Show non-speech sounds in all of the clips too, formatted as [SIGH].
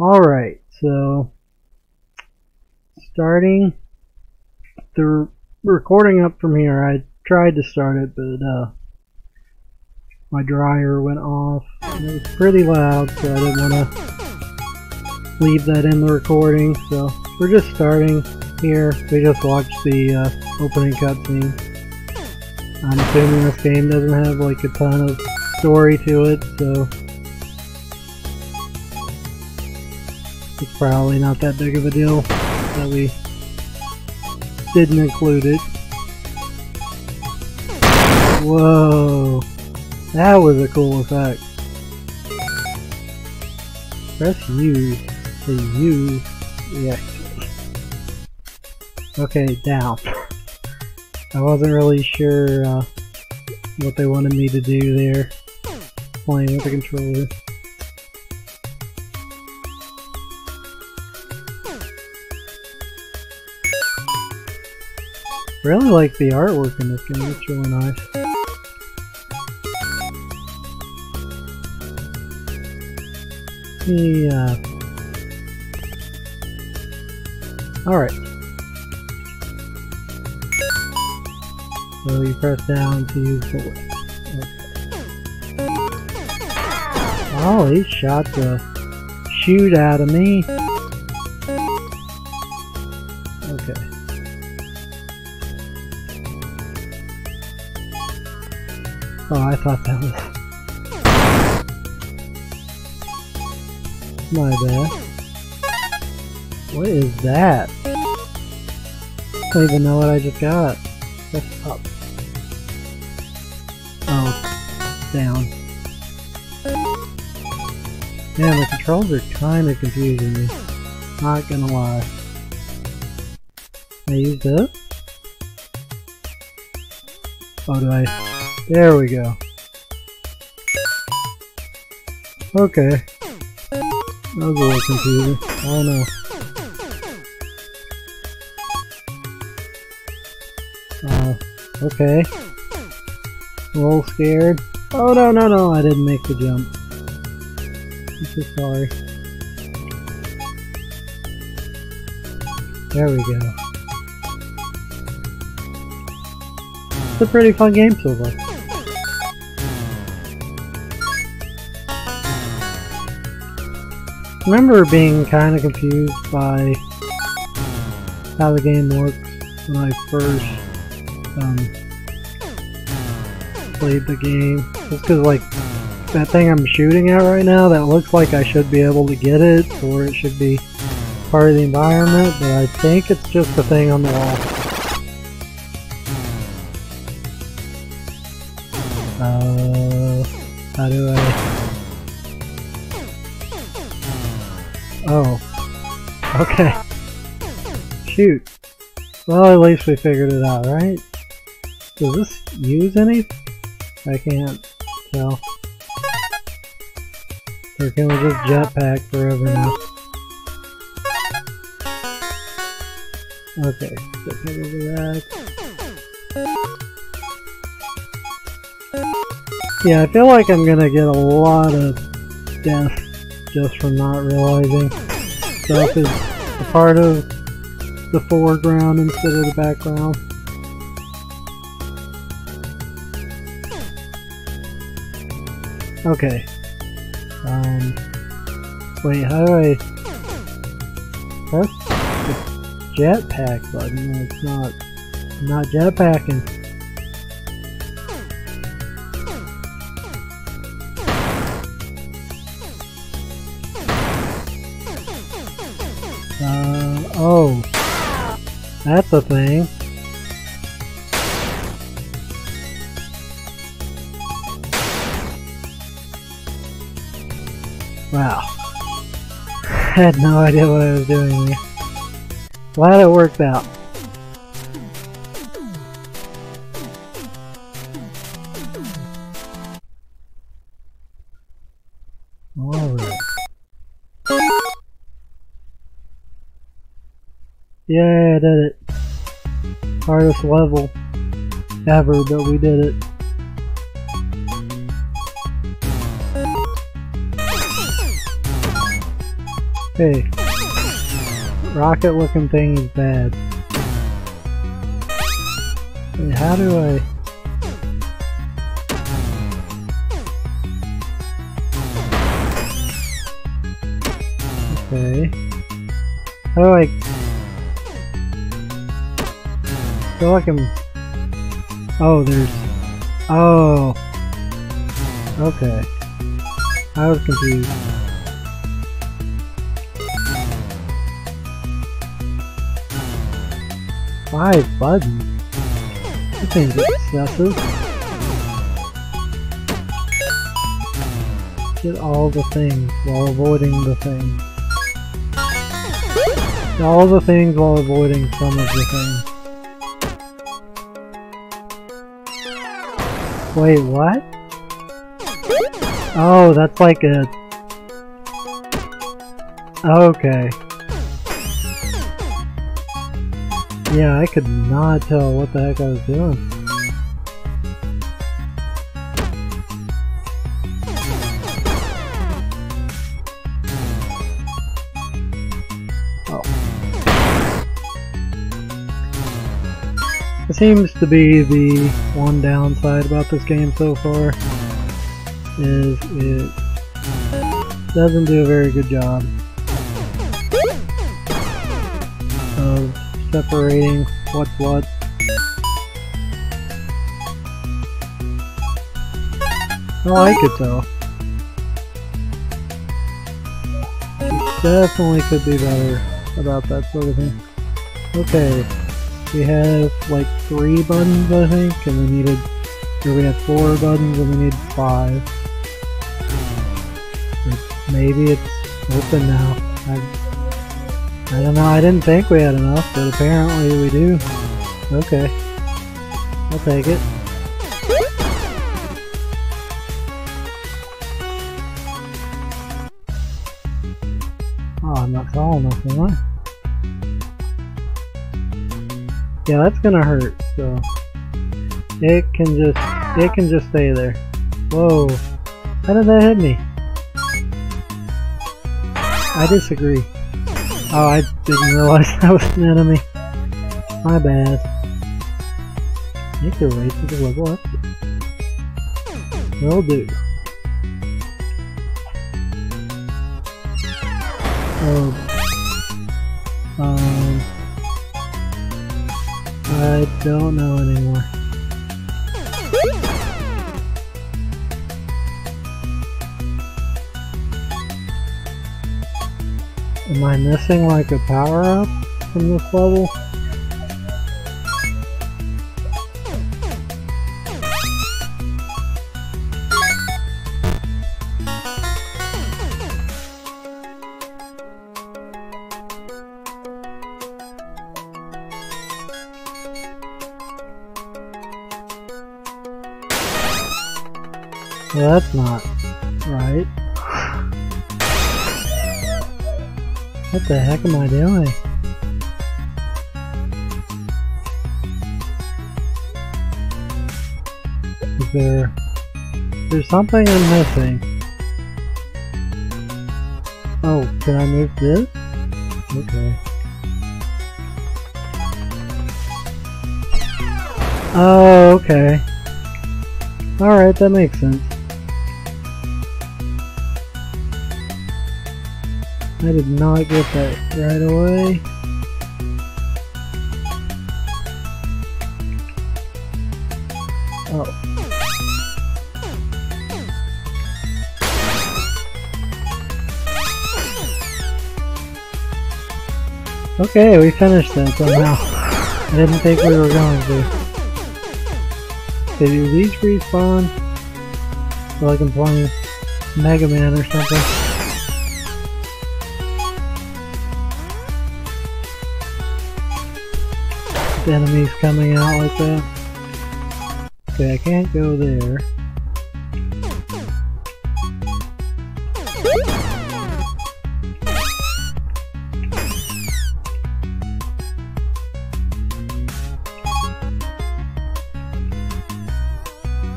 Alright, so starting the recording up from here, I tried to start it, but uh, my dryer went off and it was pretty loud, so I didn't want to leave that in the recording. So we're just starting here. We just watched the uh, opening cutscene. I'm assuming this game doesn't have like a ton of story to it, so it's probably not that big of a deal that we didn't include it. Whoa, that was a cool effect. Press U to use yeah. Okay, down. I wasn't really sure uh, what they wanted me to do there, playing with the controller. Really like the artwork in this game, it's really nice. Yeah. Uh, alright. So you press down to use the Okay. Oh, he shot the shoot out of me. Oh, I thought that was... My bad. What is that? I don't even know what I just got. That's up. Oh, down. Yeah, the controls are kinda confusing me. Not gonna lie. I use this? Oh, do I? There we go. Okay. That was a little confusing. I don't know. Uh, okay. A little scared. Oh no no no, I didn't make the jump. I'm so sorry. There we go. It's a pretty fun game so far. Remember being kind of confused by how the game works when I first um, played the game. Just because, like, that thing I'm shooting at right now, that looks like I should be able to get it, or it should be part of the environment, but I think it's just a thing on the wall. Uh, how do I... Oh. Okay. Shoot. Well, at least we figured it out, right? Does this use any? I can't tell. Or can we just jetpack forever now? Okay, let's head over that. Yeah, I feel like I'm gonna get a lot of death just from not realizing stuff is a part of the foreground instead of the background. Okay. Um, wait, how do I press the jetpack button? It's not, not jetpacking. Oh. That's a thing. Wow. [LAUGHS] I had no idea what I was doing. Glad it worked out. Yeah, I did it. Hardest level ever, but we did it. Hey. Rocket looking thing is bad. Hey, how do I... Okay. How do I... feel like I'm... Oh, there's... Oh. Okay. I was confused. Five buttons? That seems excessive. Get all the things while avoiding the things. All the things while avoiding some of the things. Wait, what? Oh, that's like a... Okay. Yeah, I could not tell what the heck I was doing. Seems to be the one downside about this game so far is it doesn't do a very good job of separating what's what. I like it though. It definitely could be better about that sort of thing. Okay, we have like three buttons I think, and we needed, or we had four buttons and we need five. Maybe it's open now. I, I don't know, I didn't think we had enough, but apparently we do. Okay. I'll take it. Oh, I'm not tall enough, am I? Yeah, that's gonna hurt, so... It can just... It can just stay there. Whoa. How did that hit me? I disagree. Oh, I didn't realize [LAUGHS] that was an enemy. My bad. Make your way to the level up. Will do. Oh. Um. I don't know anymore. Am I missing like a power up from this level? Well, that's not right. What the heck am I doing? Is there... There's something I'm missing. Oh, can I move this? Okay. Oh, okay. Alright, that makes sense. I did not get that right away. Oh. Okay, we finished that somehow. I didn't think we were going to. Okay, do these respawn? So I can play Mega Man or something. Enemies coming out like that. Okay, I can't go there.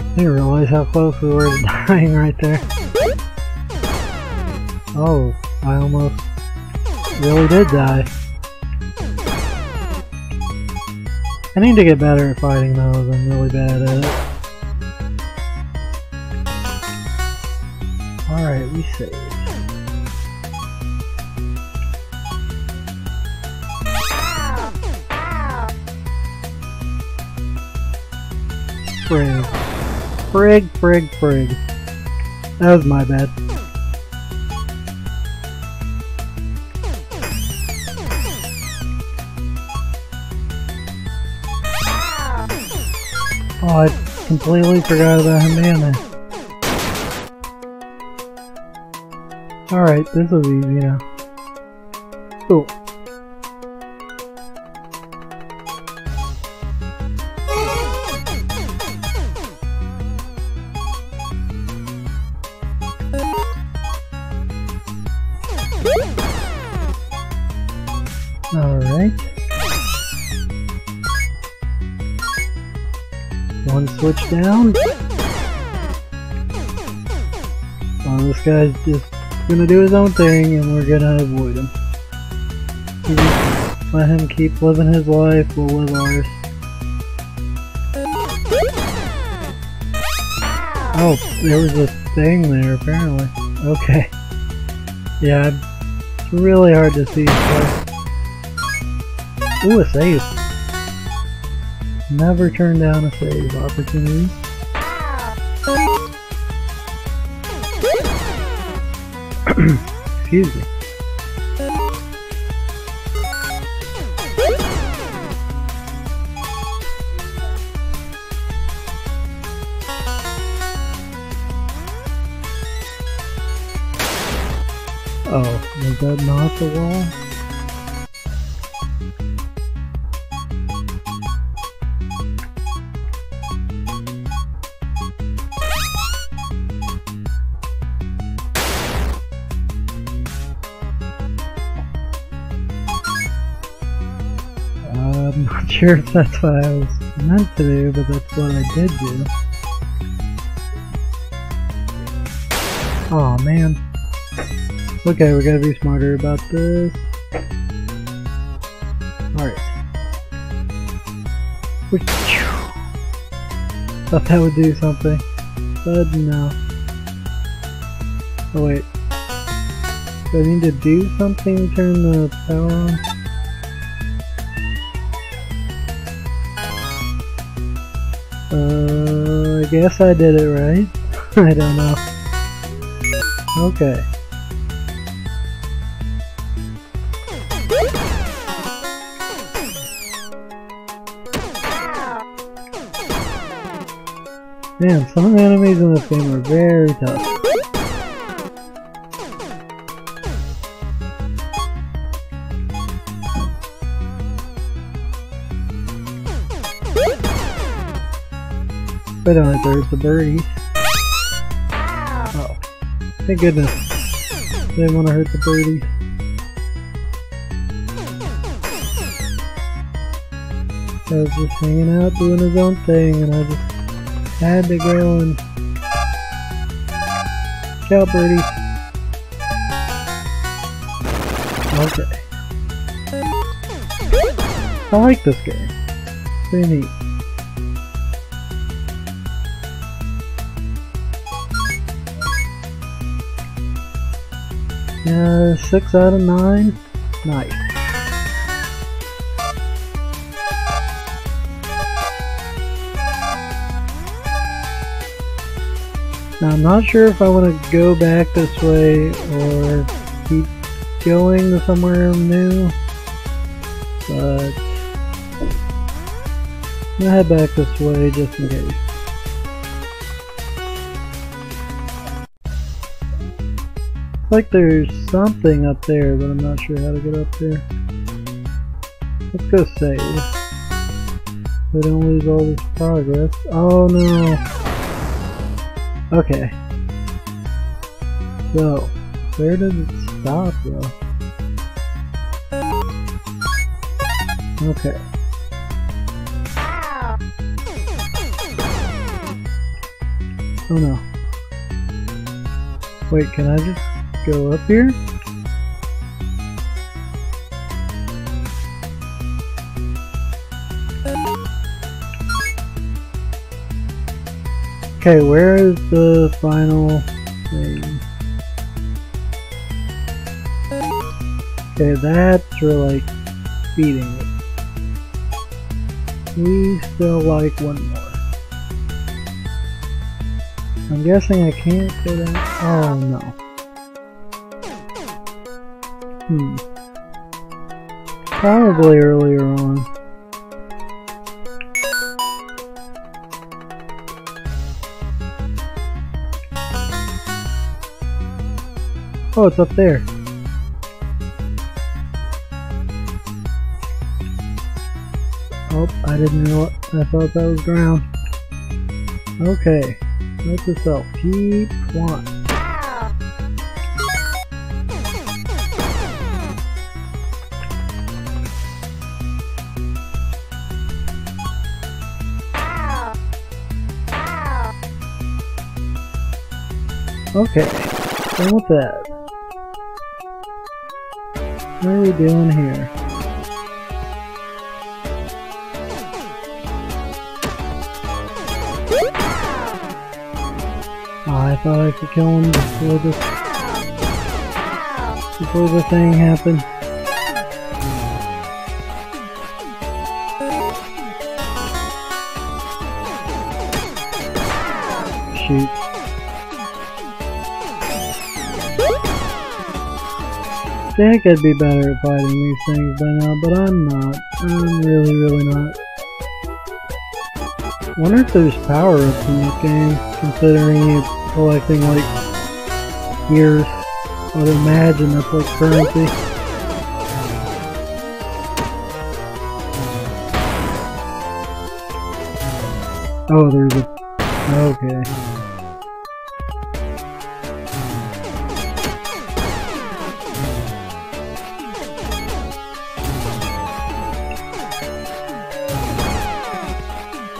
I didn't realize how close we were to [LAUGHS] dying right there. Oh, I almost really did die. I need to get better at fighting those, I'm really bad at it. Alright, we saved. Frig. Frig, frig, frig. That was my bad. Completely forgot about there. Alright, this is easy now. Cool. Alright. One switch down. Oh, this guy's just gonna do his own thing and we're gonna avoid him. Let him keep living his life, we'll live ours. Oh, there was a thing there apparently. Okay. Yeah, it's really hard to see stuff. Ooh, a. Never turn down a save opportunity. Excuse me. Oh, was that not the wall? Sure if that's what I was meant to do, but that's what I did do. oh, man. Okay, we gotta be smarter about this. Alright. Thought that would do something, but no. Oh wait. Do I need to do something to turn the power on? Guess I did it right. [LAUGHS] I don't know. Okay. Man, some enemies in this game are very tough. But I don't there's the birdie. Oh. Thank goodness. Didn't want to hurt the birdie. I was just hanging out doing his own thing and I just had to go and Ciao birdie. Okay. I like this game. Pretty neat. Uh, 6 out of 9. Nice. Now I'm not sure if I want to go back this way or keep going to somewhere new, but I'm gonna head back this way just in case. Like there's something up there, but I'm not sure how to get up there. Let's go save. We don't lose all this progress. Oh no! Okay. So, where does it stop though? Okay. Oh no. Wait, can I just go up here. Okay, where is the final thing? Okay, that's for like beating it. We still like one more. I'm guessing I can't do that. Oh no. Hmm. Probably earlier on. Oh, it's up there. Oh, I didn't know it. I thought that was ground. Okay. Note to self. Keep one. Okay. With that. What are we doing here? Oh, I thought I could kill him before this before the thing happened. Shoot. Think I'd be better at fighting these things by now, but I'm not. I'm really, really not. wonder if there's power-ups in this game, considering it's collecting, like, years. I would imagine that's like currency. Oh, there's a... Okay.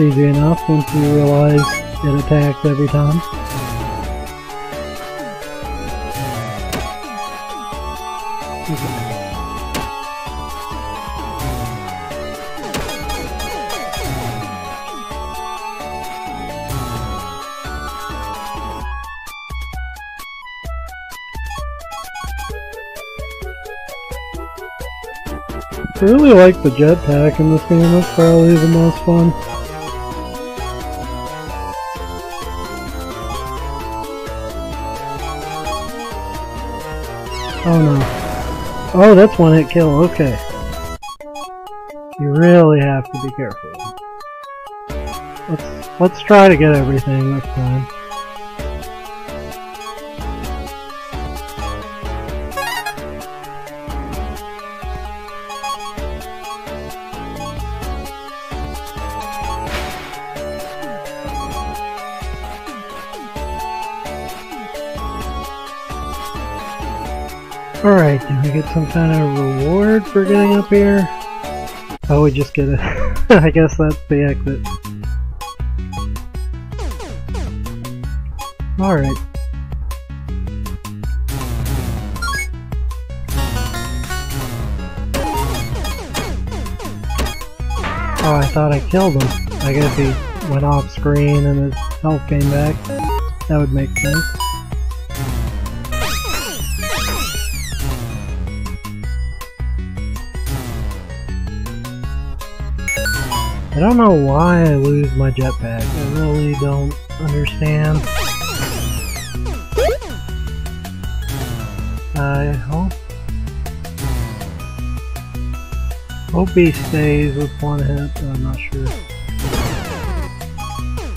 Easy enough once you realize it attacks every time. I really like the jetpack in this game, that's probably the most fun. Oh no. Oh, that's one hit kill, okay. You really have to be careful. Let's let's try to get everything this time. Do we get some kind of reward for getting up here? Oh, we just get it. [LAUGHS] I guess that's the exit. Alright. Oh, I thought I killed him. I guess he went off screen and his health came back. That would make sense. I don't know why I lose my jetpack. I really don't understand. I hope... Hope he stays with one hit, I'm not sure.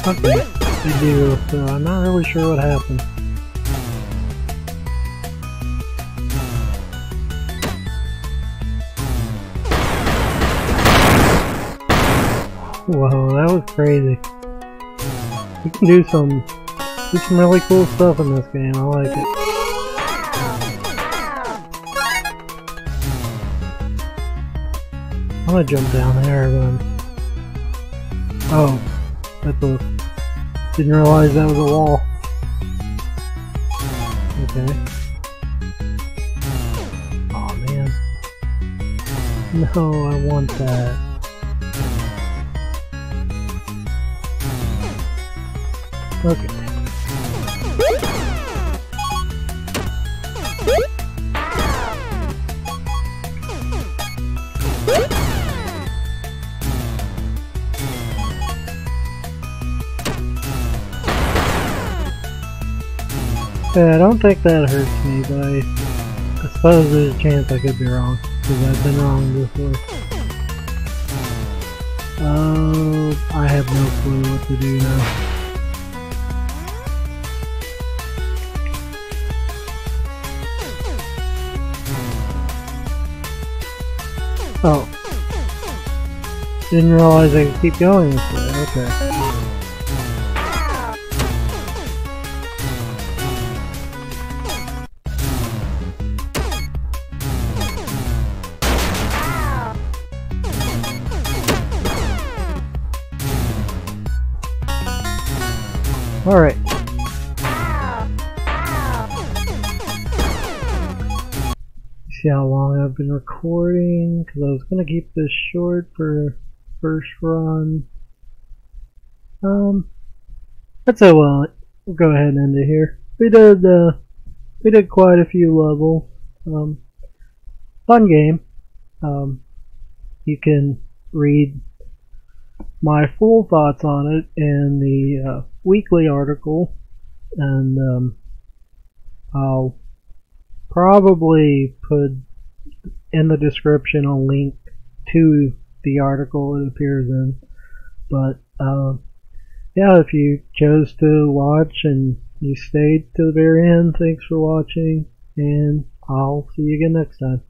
Okay, they do, so I'm not really sure what happened. Whoa, that was crazy. You can do some do some really cool stuff in this game. I like it. I'm gonna jump down there then. Oh, that's a didn't realize that was a wall. Okay. Oh man. No, I want that. Okay. Yeah, I don't think that hurts me, but I, I suppose there's a chance I could be wrong, because I've been wrong before. Oh, I have no clue what to do now. Oh. Didn't realize I could keep going okay. I've been recording, because I was going to keep this short for first run. Um, that's a well. We'll go ahead and end it here. We did, uh, we did quite a few levels. Um, fun game. Um, you can read my full thoughts on it in the uh, weekly article, and um, I'll probably put in the description a link to the article it appears in. But uh, yeah, if you chose to watch and you stayed to the very end, thanks for watching, and I'll see you again next time.